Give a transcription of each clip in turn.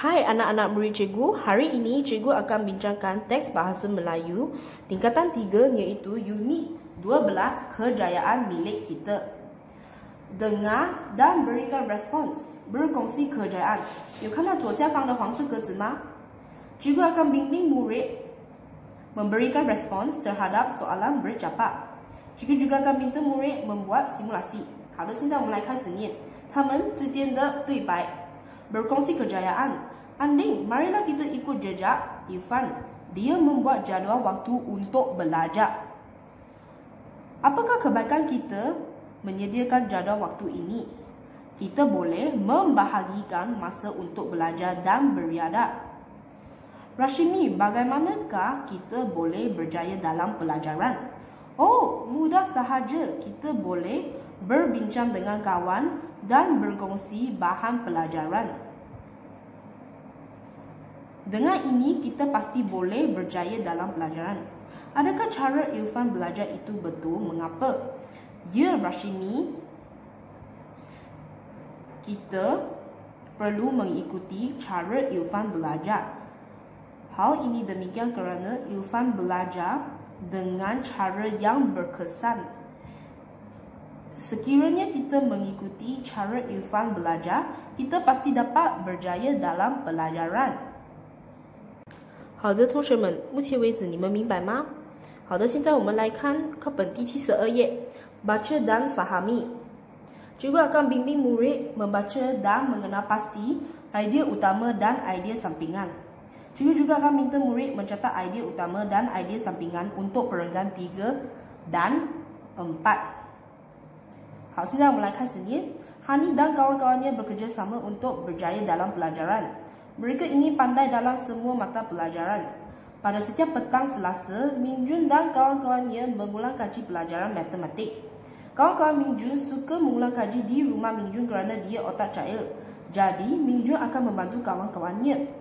anak-anak murid cikgu, hari ini cikgu akan bincangkan teks bahasa Melayu tingkatan 3 iaitu unit 12 kejayaan milik kita. Dengar dan berikan respons, berkongsi kejayaan. 有看到左下方的黄色格子吗？Cikgu akan bimbing murid memberikan respons terhadap soalan bercakap. Cikgu juga akan minta murid membuat simulasi. 好的，现在我们来开始念他们之间的对白。berkongsi kejayaan. Anding, marilah kita ikut jejak Irfan. Dia membuat jadual waktu untuk belajar. Apakah kebaikan kita menyediakan jadual waktu ini? Kita boleh membahagikan masa untuk belajar dan beriadat. Rashimi, bagaimanakah kita boleh berjaya dalam pelajaran? Oh, mudah sahaja kita boleh berbincang dengan kawan dan berkongsi bahan pelajaran. Dengan ini, kita pasti boleh berjaya dalam pelajaran. Adakah cara Irfan belajar itu betul? Mengapa? Ya, Rashimi. Kita perlu mengikuti cara Irfan belajar. Hal ini demikian kerana Irfan belajar dengan cara yang berkesan sekiranya kita mengikuti cara Irfan belajar, kita pasti dapat berjaya dalam pelajaran. 好的，同学们，目前为止你们明白吗？好的，现在我们来看课本第七十二页，baca dan fahami。Juga akan bimbing murid membaca dan mengenal pasti idea utama dan idea sampingan. Juga juga akan minta murid mencatat idea utama dan idea sampingan untuk perenggan tiga dan empat. 好，现在我们来开始念。Hani dan kawan-kawannya bekerjasama untuk berjaya dalam pelajaran. Mereka ingin pandai dalam semua mata pelajaran. Pada setiap petang Selasa, Mingjun dan kawan-kawannya mengulang kaji pelajaran matematik. Kawan-kawan Mingjun suka mengulang kaji di rumah Mingjun kerana dia otak cair. Jadi, Mingjun akan membantu kawan-kawannya.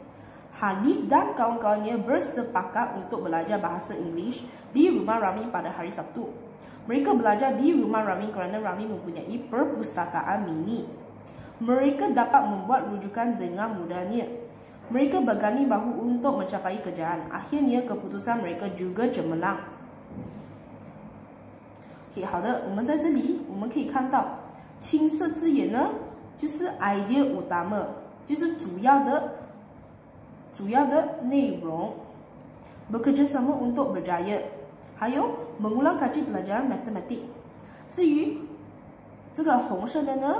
Hanif dan kawan-kawannya bersepakat untuk belajar bahasa Inggeris di rumah Rami pada hari Sabtu. Mereka belajar di rumah Rami kerana Rami mempunyai perpustakaan mini. Mereka dapat membuat rujukan dengan mudahnya. Mereka bergani bahu untuk mencapai kejayaan. Akhirnya keputusan mereka juga cemerlang. OK，好的，我们在这里我们可以看到青色字眼呢，就是 idea utama，就是主要的主要的内容。Bekerjasama untuk berjaya。还有 mengulang kaji pelajaran matematik。至于这个红色的呢，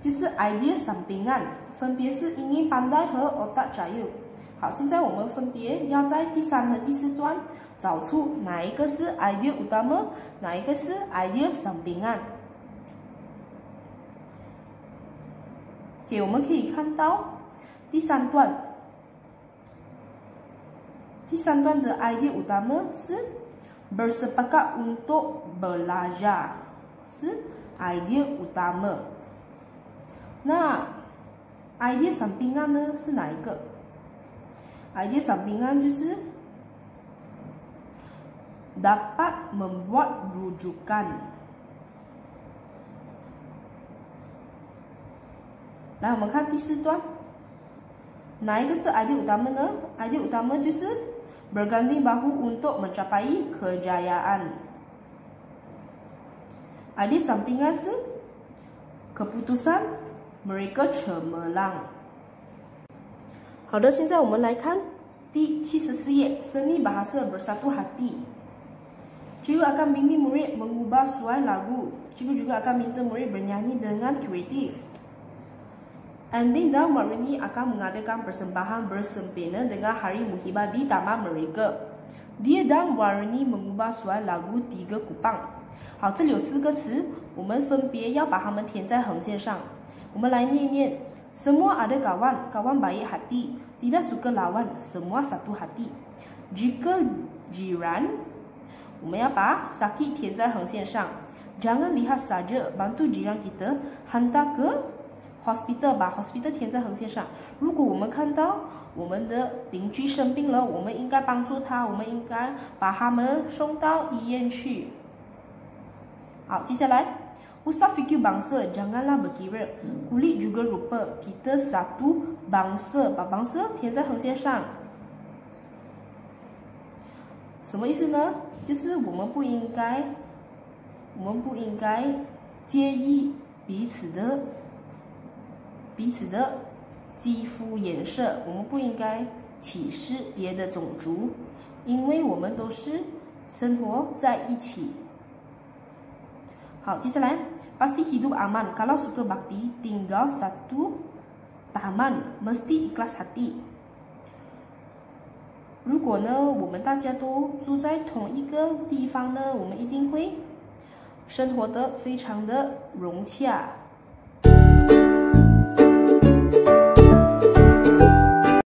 就是 idea sampingan，分别是 ingin pandai 和 otak jaya。好，现在我们分别要在第三和第四段找出哪一个是 idea utama，哪一个是 idea sampingan。OK，我们可以看到第三段。第三段的 idea utama 是 bersepakat untuk belajar，是 idea utama。那 idea sampingan 呢是哪一个？idea sampingan 就是 dapat membuat rujukan。来，我们看第四段，哪一个是 idea utama 呢？idea utama 就是 berganding bahu untuk mencapai kejayaan. Ada sampingan se keputusan mereka cemerlang. 好的，现在我们来看第七十四页，seni bahasa bersatu hati。Cikgu akan bimbing murid mengubah suai lagu. Cikgu juga akan minta murid bernyanyi dengan kreatif. Andin dan Warini akan mengadakan persembahan bersempena dengan Hari Muhibah di taman mereka. Dia dan Warini mengubah suai lagu Tiga Kupang. 好，这里有四个词，我们分别要把它们填在横线上。 我们来念念：Semua ada kawan, kawan baik hati. Tidak suka lawan, semua satu hati. Jika jiran，我们要把 sakit 填在横线上。Jangan lihat saja, bantu jiran kita hantar ke hospital 把 hospital 填在横线上。如果我们看到我们的邻居生病了，我们应该帮助他，我们应该把他们送到医院去。好，接下来 ，usah fikir bangsa, janganlah berkira. Kulit juga rupa, kita satu bangsa，把 bangsa 填在横线上。什么意思呢？就是我们不应该，我们不应该介意彼此的彼此的肌肤颜色，我们不应该歧视别的种族，因为我们都是生活在一起。好，接下来，必须生活安。安，如果呢，我们大家都住在同一个地方呢，我们一定会生活的非常的融洽。